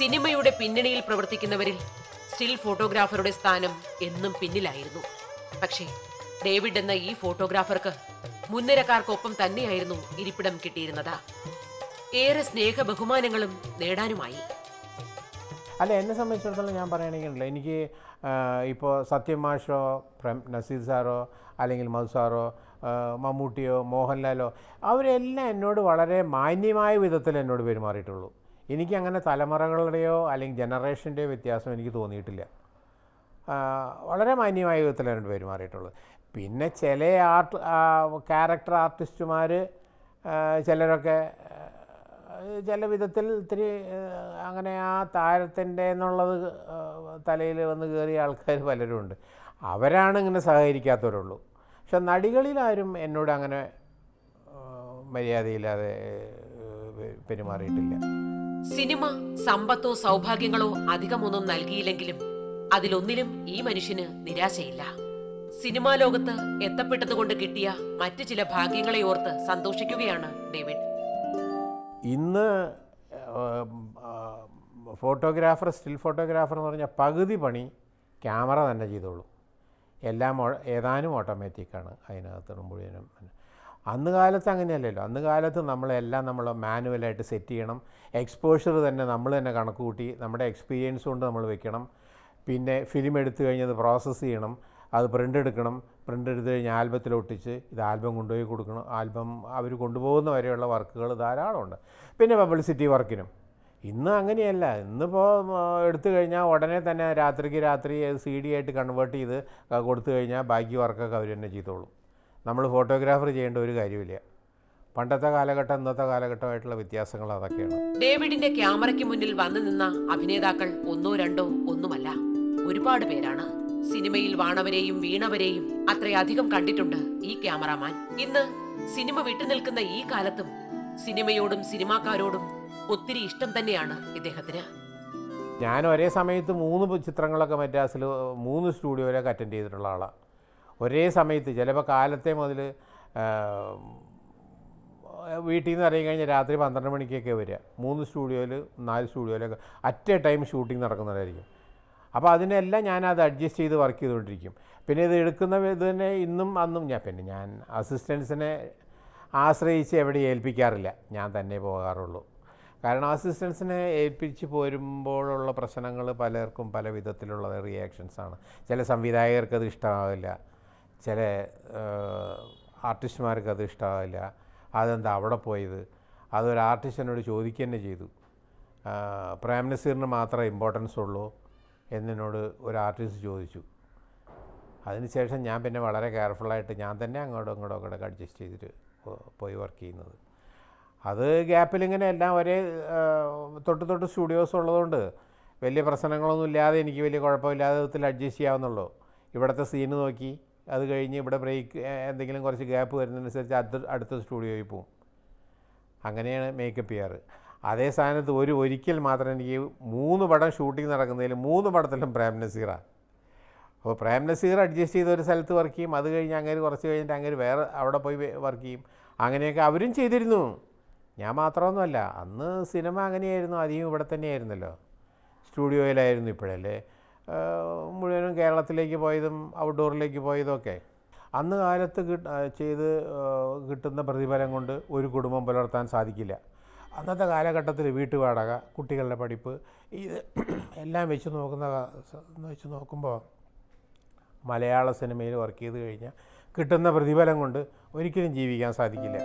സിനിമയുടെ പിന്നണിയിൽ പ്രവർത്തിക്കുന്നവരിൽ സ്റ്റിൽ ഫോട്ടോഗ്രാഫറുടെ സ്ഥാനം എന്നും പിന്നിലായിരുന്നു. പക്ഷേ ഡേവിഡ് എന്ന ഈ ഫോട്ടോഗ്രാഫർക്ക് മുൻനിരക്കാർക്കൊപ്പം തന്നെയായിരുന്നു ഇരിപ്പിടം കിട്ടിയിരുന്നത്. ഏറെ സ്നേഹ ബഹുമാനങ്ങളും നേടാനുമായി. അല്ല എന്നെ സംബന്ധിച്ചിടത്തോളം ഞാൻ പറയുകയാണെങ്കിൽ എനിക്ക് ഇപ്പോൾ സത്യമാഷോ നസീർ സാറോ അല്ലെങ്കിൽ മധു സാറോ മമ്മൂട്ടിയോ മോഹൻലാലോ അവരെല്ലാം എന്നോട് വളരെ മാന്യമായ വിധത്തിൽ എന്നോട് പെരുമാറിയിട്ടുള്ളൂ. എനിക്ക് അങ്ങനെ തലമുറകളുടെയോ അല്ലെങ്കിൽ ജനറേഷന്റെയോ വ്യത്യാസം എനിക്ക് തോന്നിയിട്ടില്ല. വളരെ മാന്യമായ വിധത്തിൽ എന്നോട് പെരുമാറിയിട്ടുള്ളത്. പിന്നെ ചില ആർട്ട് ക്യാരക്ടർ ആർട്ടിസ്റ്റുമാർ ചിലരൊക്കെ ചില വിധത്തിൽ ഇത്തിരി അങ്ങനെ ആ താരത്തിന്റെ എന്നുള്ളത് തലയിൽ വന്ന് കയറിയ ആൾക്കാർ പലരുമുണ്ട് അവരാണ് ഇങ്ങനെ സഹകരിക്കാത്തവരുള്ളൂ. പക്ഷെ നടികളിലാരും എന്നോട് അങ്ങനെ മര്യാദയില്ലാതെ പെരുമാറിയിട്ടില്ല. സിനിമ സമ്പത്തോ സൗഭാഗ്യങ്ങളോ അധികമൊന്നും നൽകിയില്ലെങ്കിലും അതിലൊന്നിലും ഈ മനുഷ്യന് നിരാശയില്ല. സിനിമാ ലോകത്ത് എത്തപ്പെട്ടതുകൊണ്ട് കിട്ടിയ മറ്റു ചില ഭാഗ്യങ്ങളെ ഓർത്ത് സന്തോഷിക്കുകയാണ് ഡേവിഡ്. ഇന്ന് ഫോട്ടോഗ്രാഫർ സ്റ്റിൽ ഫോട്ടോഗ്രാഫർ എന്ന് പറഞ്ഞാൽ പകുതി പണി ക്യാമറ തന്നെ ചെയ്തോളും. എല്ലാം ഏതാനും ഓട്ടോമാറ്റിക്കാണ്. അതിനകത്ത് മുഴുവനും അന്ന് കാലത്ത് അങ്ങനെയല്ലല്ലോ. അന്ന് കാലത്ത് നമ്മളെല്ലാം നമ്മൾ മാനുവലായിട്ട് സെറ്റ് ചെയ്യണം. എക്സ്പോഷർ തന്നെ നമ്മൾ തന്നെ കണക്ക് കൂട്ടി നമ്മുടെ എക്സ്പീരിയൻസ് കൊണ്ട് നമ്മൾ വെക്കണം. പിന്നെ ഫിലിം എടുത്തു കഴിഞ്ഞത് പ്രോസസ്സ് ചെയ്യണം. അത് പ്രിന്റ് എടുക്കണം. പ്രിന്റ് എടുത്ത് കഴിഞ്ഞ് ആൽബത്തിൽ ഒട്ടിച്ച് ഇത് ആൽബം കൊണ്ടുപോയി കൊടുക്കണം. ആൽബം അവർ കൊണ്ടുപോകുന്ന വരെയുള്ള വർക്കുകൾ ധാരാളമുണ്ട് പിന്നെ പബ്ലിസിറ്റി വർക്കിനും. ഇന്ന് അങ്ങനെയല്ല. ഇന്നിപ്പോൾ എടുത്തു കഴിഞ്ഞാൽ ഉടനെ തന്നെ രാത്രിക്ക് രാത്രി സി ഡി ആയിട്ട് കൺവേർട്ട് ചെയ്ത് കൊടുത്തു കഴിഞ്ഞാൽ ബാക്കി വർക്കൊക്കെ അവർ തന്നെ ചെയ്തോളും. നമ്മൾ ഫോട്ടോഗ്രാഫർ ചെയ്യേണ്ട ഒരു കാര്യമില്ല. പണ്ടത്തെ കാലഘട്ടം ഇന്നത്തെ കാലഘട്ടമായിട്ടുള്ള വ്യത്യാസങ്ങൾ അതൊക്കെയാണ്. ഡേവിഡിന്റെ ക്യാമറയ്ക്ക് മുന്നിൽ വന്നു നിന്ന അഭിനേതാക്കൾ ഒന്നോ രണ്ടോ ഒന്നുമല്ല. ഒരുപാട് പേരാണ്. സിനിമയിൽ വാണവരെയും വീണവരെയും അത്രയധികം കണ്ടിട്ടുണ്ട് ഈ ക്യാമറാമാൻ. ഇന്ന് സിനിമ വിട്ടുനിൽക്കുന്ന ഈ കാലത്തും സിനിമയോടും സിനിമാക്കാരോടും ഒത്തിരി ഇഷ്ടം തന്നെയാണ് ഇദ്ദേഹത്തിന്. ഞാൻ ഒരേ സമയത്ത് മൂന്ന് ചിത്രങ്ങളൊക്കെ മദ്രാസിൽ മൂന്ന് സ്റ്റുഡിയോയിലൊക്കെ അറ്റൻഡ് ചെയ്തിട്ടുള്ള ആളാണ് ഒരേ സമയത്ത് ചിലപ്പോൾ കാലത്തെ മുതൽ വീട്ടിൽ നിന്ന് ഇറങ്ങി കഴിഞ്ഞാൽ രാത്രി പന്ത്രണ്ട് മണിക്കൊക്കെ വരിക. മൂന്ന് സ്റ്റുഡിയോയിൽ നാല് സ്റ്റുഡിയോയിലൊക്കെ. അറ്റ് എ ടൈം ഷൂട്ടിംഗ് നടക്കുന്നതായിരിക്കും. അപ്പോൾ അതിനെല്ലാം ഞാൻ അത് അഡ്ജസ്റ്റ് ചെയ്ത് വർക്ക് ചെയ്തുകൊണ്ടിരിക്കും പിന്നെ ഇത് എടുക്കുന്ന ഇത് തന്നെ ഇന്നും അന്നും ഞാൻ പിന്നെ ഞാൻ അസിസ്റ്റൻസിനെ ആശ്രയിച്ച് എവിടെ ഏൽപ്പിക്കാറില്ല. ഞാൻ തന്നെ പോകാറുള്ളൂ. കാരണം അസിസ്റ്റൻസിനെ ഏൽപ്പിച്ച് പോരുമ്പോഴുള്ള പ്രശ്നങ്ങൾ പലർക്കും പല വിധത്തിലുള്ള റിയാക്ഷൻസാണ് ചില സംവിധായകർക്ക് അത് ഇഷ്ടമാവില്ല. ചില ആർട്ടിസ്റ്റുമാർക്ക് അത് ഇഷ്ടമാവില്ല അതെന്താ അവിടെ പോയത്? അതൊരു ആർട്ടിസ്റ്റിനോട് ചോദിക്കുക തന്നെ ചെയ്തു. പ്രേംനസീറിന് പ്രേം നസീറിന് മാത്രമേ ഇമ്പോർട്ടൻസ് ഉള്ളൂ എന്നോട് ഒരു ആർട്ടിസ്റ്റ് ചോദിച്ചു. അതിനുശേഷം ഞാൻ പിന്നെ വളരെ കെയർഫുള്ളായിട്ട് ഞാൻ തന്നെ അങ്ങോട്ടും ഇങ്ങോട്ടും ഒക്കെ അഡ്ജസ്റ്റ് ചെയ്തിട്ട് പോയി വർക്ക് ചെയ്യുന്നത്. അത് ഗ്യാപ്പിൽ ഇങ്ങനെ എല്ലാം ഒരേ തൊട്ട് തൊട്ട് സ്റ്റുഡിയോസ് ഉള്ളതുകൊണ്ട് വലിയ പ്രശ്നങ്ങളൊന്നും ഇല്ലാതെ എനിക്ക് വലിയ കുഴപ്പമില്ലാതെ വിധത്തിൽ അഡ്ജസ്റ്റ് ചെയ്യാവുന്നുള്ളൂ. ഇവിടുത്തെ സീന് നോക്കി. അത് കഴിഞ്ഞ് ഇവിടെ ബ്രേക്ക് എന്തെങ്കിലും കുറച്ച് ഗ്യാപ്പ് വരുന്നതനുസരിച്ച് അടുത്ത അടുത്ത സ്റ്റുഡിയോയിൽ പോവും. അങ്ങനെയാണ് മേക്കപ്പ് ചെയ്യാറ്. അതേ സ്ഥാനത്ത് ഒരു ഒരിക്കൽ മാത്രം എനിക്ക് മൂന്ന് പടം ഷൂട്ടിംഗ് നടക്കുന്നതിൽ മൂന്ന് പടത്തിലും പ്രേം നസീറാണ് അപ്പോൾ പ്രേം നസീർ അഡ്ജസ്റ്റ് ചെയ്ത് ഒരു സ്ഥലത്ത് വർക്ക് ചെയ്യും. അത് കഴിഞ്ഞ് അങ്ങനെ കുറച്ച് കഴിഞ്ഞിട്ട് അങ്ങനെ വേറെ അവിടെ പോയി വർക്ക് ചെയ്യും. അങ്ങനെയൊക്കെ അവരും ചെയ്തിരുന്നു. ഞാൻ മാത്രമൊന്നുമല്ല അന്ന് സിനിമ അങ്ങനെയായിരുന്നു. അധികം ഇവിടെ തന്നെയായിരുന്നല്ലോ. സ്റ്റുഡിയോയിലായിരുന്നു ഇപ്പോഴല്ലേ. മുഴുവനും കേരളത്തിലേക്ക് പോയതും ഔട്ട്ഡോറിലേക്ക് പോയതൊക്കെ അന്ന് കാലത്ത് ചെയ്ത് കിട്ടുന്ന പ്രതിഫലം കൊണ്ട് ഒരു കുടുംബം പുലർത്താൻ സാധിക്കില്ല. അന്നത്തെ കാലഘട്ടത്തിൽ വീട്ടുവാടക കുട്ടികളുടെ പഠിപ്പ് ഇത് എല്ലാം വെച്ച് നോക്കുന്ന വെച്ച് നോക്കുമ്പോൾ മലയാള സിനിമയിൽ വർക്ക് ചെയ്ത് കഴിഞ്ഞാൽ കിട്ടുന്ന പ്രതിഫലം കൊണ്ട് ഒരിക്കലും ജീവിക്കാൻ സാധിക്കില്ല.